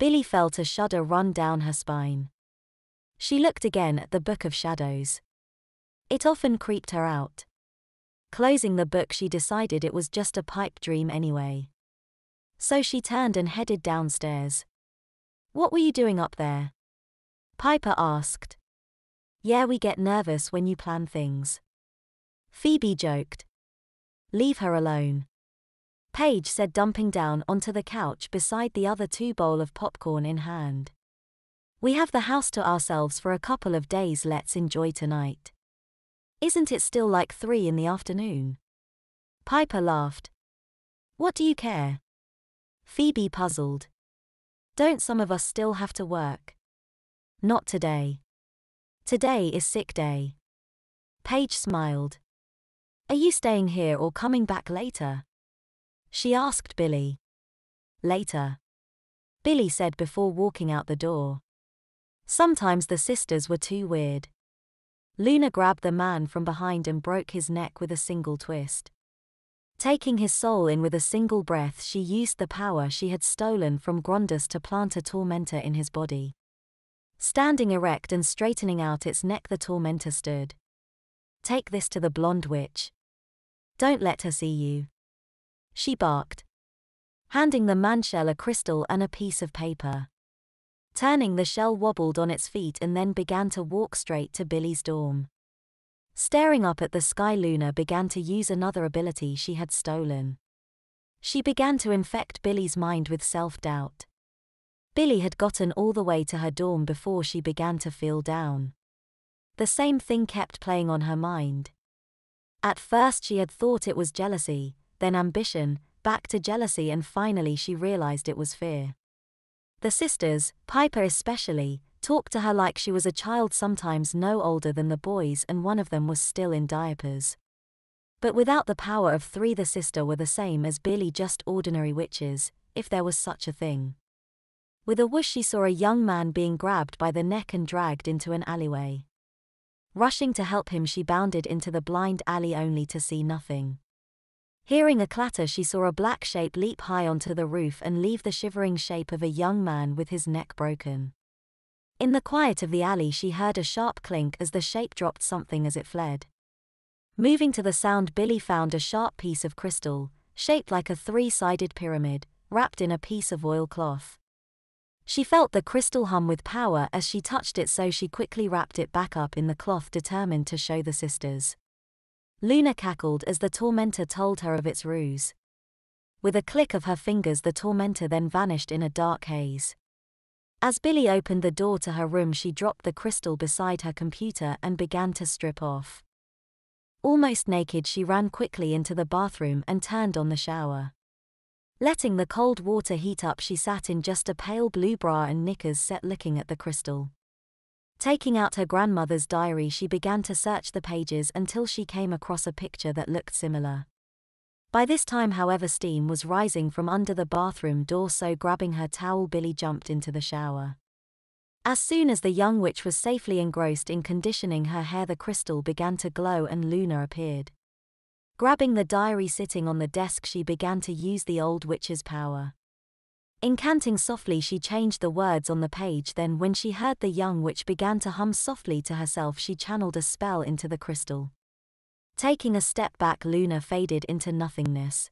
Billie felt a shudder run down her spine. She looked again at the Book of Shadows. It often creeped her out. Closing the book, she decided it was just a pipe dream anyway. So she turned and headed downstairs. What were you doing up there? Piper asked. Yeah, we get nervous when you plan things. Phoebe joked. Leave her alone. Paige said, dumping down onto the couch beside the other two bowl of popcorn in hand. We have the house to ourselves for a couple of days, let's enjoy tonight. Isn't it still like three in the afternoon? Piper laughed. What do you care? Phoebe puzzled. Don't some of us still have to work? Not today. Today is sick day. Paige smiled. Are you staying here or coming back later? She asked Billie. Later. Billie said before walking out the door. Sometimes the sisters were too weird. Luna grabbed the man from behind and broke his neck with a single twist. Taking his soul in with a single breath, she used the power she had stolen from Grondus to plant a tormentor in his body. Standing erect and straightening out its neck, the tormentor stood. Take this to the blonde witch. Don't let her see you. She barked. Handing the man shell a crystal and a piece of paper. Turning the shell wobbled on its feet and then began to walk straight to Billie's dorm. Staring up at the sky, Luna began to use another ability she had stolen. She began to infect Billie's mind with self doubt. Billie had gotten all the way to her dorm before she began to feel down. The same thing kept playing on her mind. At first, she had thought it was jealousy, then ambition, back to jealousy, and finally, she realized it was fear. The sisters, Piper especially, talked to her like she was a child, sometimes no older than the boys, and one of them was still in diapers. But without the power of three, the sister were the same as Billie, just ordinary witches, if there was such a thing. With a whoosh, she saw a young man being grabbed by the neck and dragged into an alleyway. Rushing to help him, she bounded into the blind alley only to see nothing. Hearing a clatter, she saw a black shape leap high onto the roof and leave the shivering shape of a young man with his neck broken. In the quiet of the alley, she heard a sharp clink as the shape dropped something as it fled. Moving to the sound, Billie found a sharp piece of crystal, shaped like a three sided pyramid, wrapped in a piece of oilcloth. She felt the crystal hum with power as she touched it, so she quickly wrapped it back up in the cloth, determined to show the sisters. Luna cackled as the tormentor told her of its ruse. With a click of her fingers, the tormentor then vanished in a dark haze. As Billie opened the door to her room, she dropped the crystal beside her computer and began to strip off. Almost naked, she ran quickly into the bathroom and turned on the shower. Letting the cold water heat up, she sat in just a pale blue bra and knickers, set looking at the crystal. Taking out her grandmother's diary, she began to search the pages until she came across a picture that looked similar. By this time, however, steam was rising from under the bathroom door, so grabbing her towel, Billie jumped into the shower. As soon as the young witch was safely engrossed in conditioning her hair, the crystal began to glow and Luna appeared. Grabbing the diary sitting on the desk, she began to use the old witch's power. Incanting softly, she changed the words on the page. Then, when she heard the young witch began to hum softly to herself, she channeled a spell into the crystal. Taking a step back, Luna faded into nothingness.